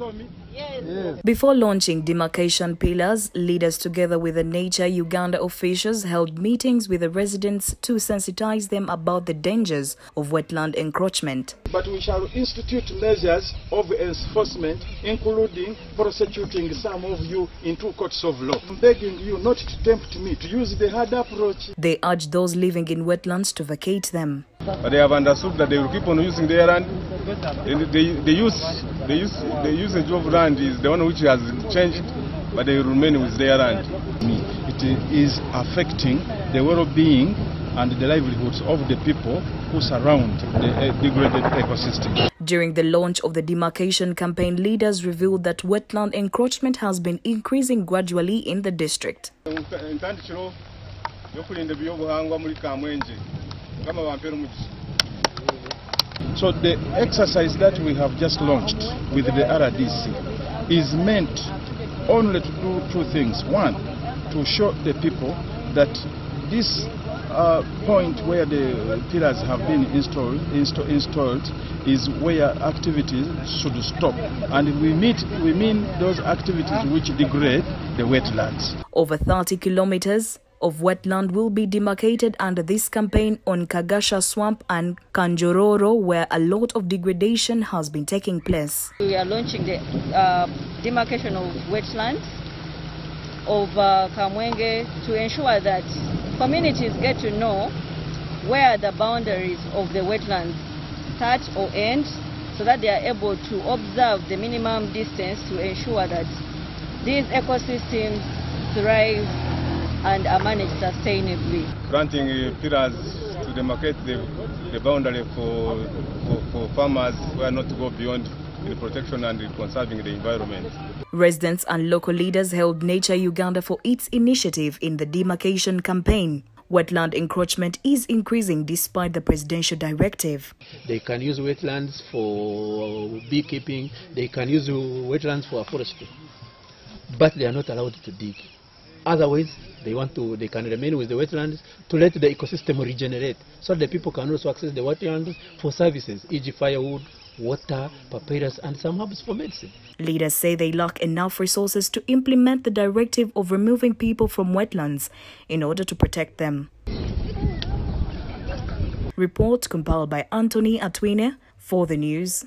all. Before launching demarcation pillars, leaders together with the Nature Uganda officials held meetings with the residents to sensitize them about the dangers of wetland encroachment. But we shall institute measures of enforcement, including prosecuting some of you in two courts of law. I'm begging you not to tempt me to use the hard approach. They urge those living in wetlands to vacate them. But they have understood that they will keep on using their land. And the, the, use, the, use, the usage of land is the one which has changed, but they will remain with their land. It is affecting the well-being and the livelihoods of the people who surround the uh, degraded ecosystem. During the launch of the demarcation campaign, leaders revealed that wetland encroachment has been increasing gradually in the district. So the exercise that we have just launched with the RDC is meant only to do two things. One, to show the people that this uh, point where the pillars have been installed, insta- installed is where activities should stop. And we, meet, we mean those activities which degrade the wetlands. Over 30 kilometers of wetland will be demarcated under this campaign on Kagasha Swamp and Kanjororo, where a lot of degradation has been taking place. We are launching the uh, demarcation of wetlands of uh, Kamwenge to ensure that communities get to know where the boundaries of the wetlands start or end so that they are able to observe the minimum distance to ensure that these ecosystems thrive and are managed sustainably. Planting pillars to demarcate the, the boundary for, for, for farmers where not to go beyond the protection and conserving the environment. Residents and local leaders held Nature Uganda for its initiative in the demarcation campaign. Wetland encroachment is increasing despite the presidential directive. They can use wetlands for beekeeping, they can use wetlands for forestry, but they are not allowed to dig. Otherwise, they want to, they can remain with the wetlands to let the ecosystem regenerate, so that the people can also access the wetlands for services, e.g., firewood, water, papyrus, and some herbs for medicine. Leaders say they lack enough resources to implement the directive of removing people from wetlands in order to protect them. Report compiled by Anthony Atwine for the news.